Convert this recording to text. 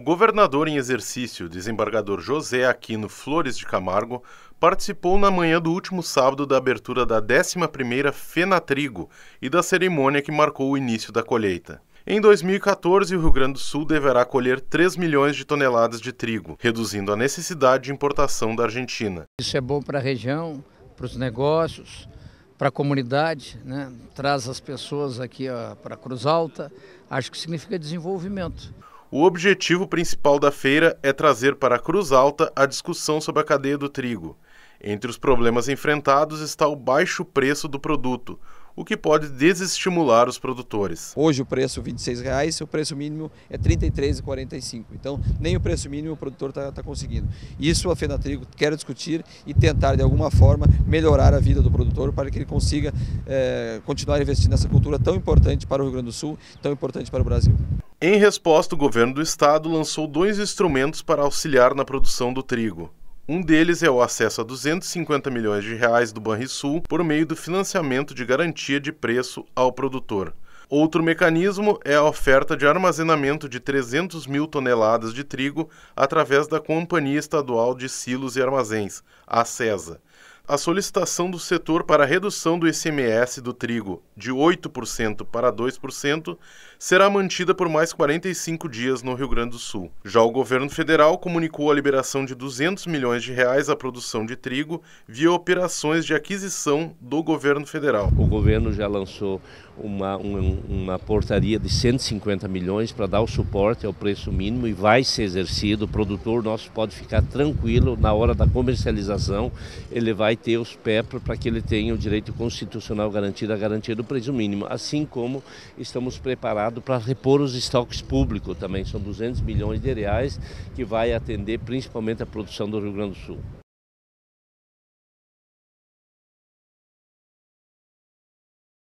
governador em exercício, desembargador José Aquino Flores de Camargo, participou na manhã do último sábado da abertura da 11ª Fenatrigo e da cerimônia que marcou o início da colheita. Em 2014, o Rio Grande do Sul deverá colher 3 milhões de toneladas de trigo, reduzindo a necessidade de importação da Argentina. Isso é bom para a região, para os negócios, para a comunidade, né? traz as pessoas aqui para Cruz Alta, acho que significa desenvolvimento. O objetivo principal da feira é trazer para a Cruz Alta a discussão sobre a cadeia do trigo. Entre os problemas enfrentados está o baixo preço do produto, o que pode desestimular os produtores. Hoje o preço R$ 26,00, o preço mínimo é R$ 33,45. Então nem o preço mínimo o produtor está tá conseguindo. Isso a Fenatrigo quer discutir e tentar de alguma forma melhorar a vida do produtor para que ele consiga é, continuar investindo nessa cultura tão importante para o Rio Grande do Sul, tão importante para o Brasil. Em resposta, o governo do estado lançou dois instrumentos para auxiliar na produção do trigo. Um deles é o acesso a 250 milhões de reais do Banrisul por meio do financiamento de garantia de preço ao produtor. Outro mecanismo é a oferta de armazenamento de 300 mil toneladas de trigo através da Companhia Estadual de Silos e Armazéns, a CESA a solicitação do setor para a redução do ICMS do trigo de 8% para 2% será mantida por mais 45 dias no Rio Grande do Sul. Já o governo federal comunicou a liberação de 200 milhões de reais à produção de trigo via operações de aquisição do governo federal. O governo já lançou uma, uma, uma portaria de 150 milhões para dar o suporte ao preço mínimo e vai ser exercido. O produtor nosso pode ficar tranquilo na hora da comercialização, ele vai ter os PEPR para que ele tenha o direito constitucional garantido, a garantia do preço mínimo, assim como estamos preparados para repor os estoques públicos também, são 200 milhões de reais que vai atender principalmente a produção do Rio Grande do Sul.